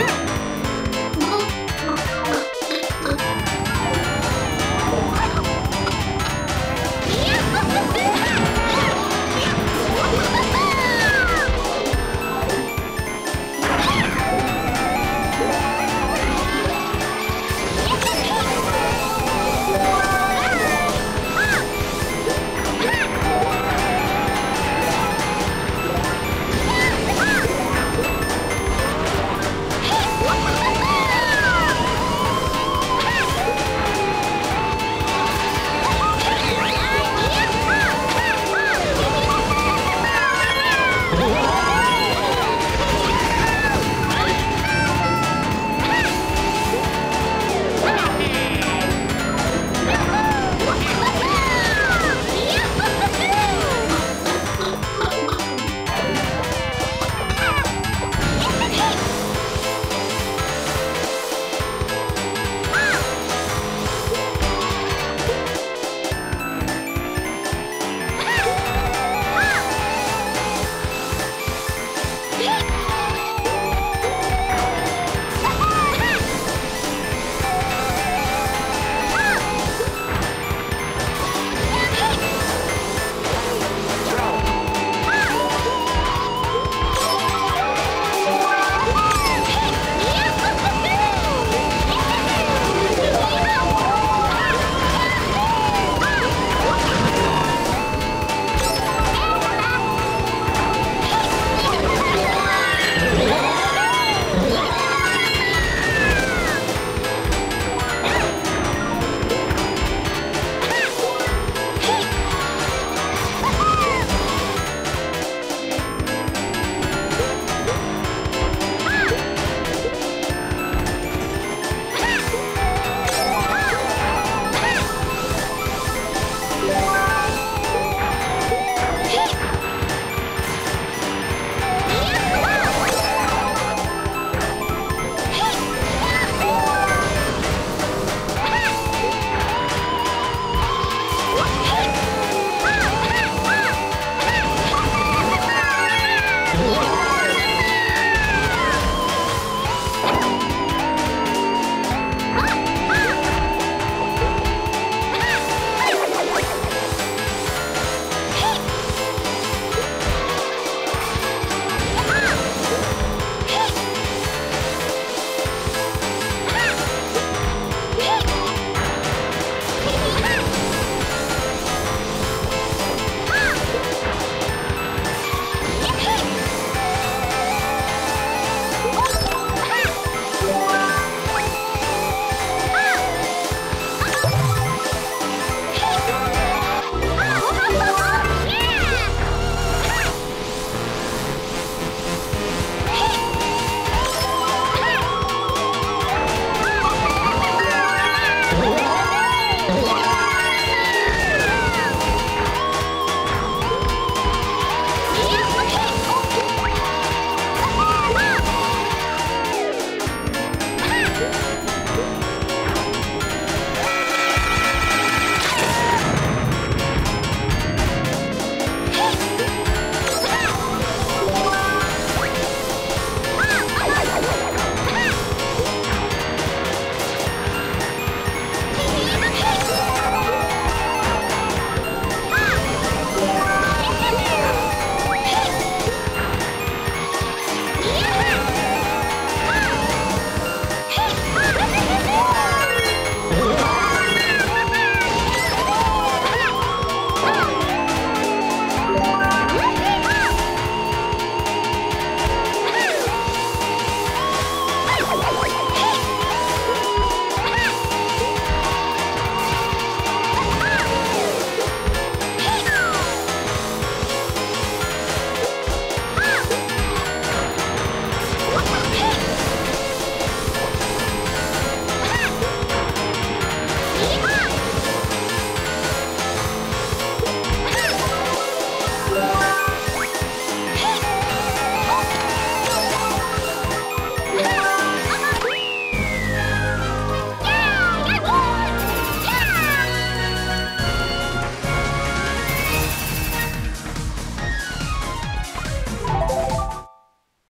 Woo!